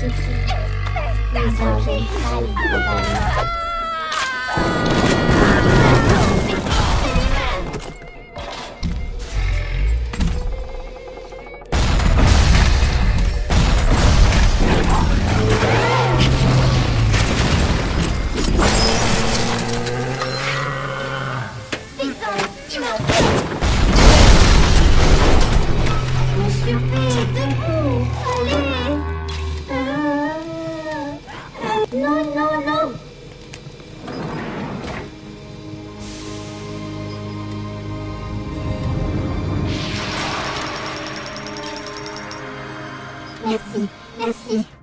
Monsieur no, non, non. Merci, merci.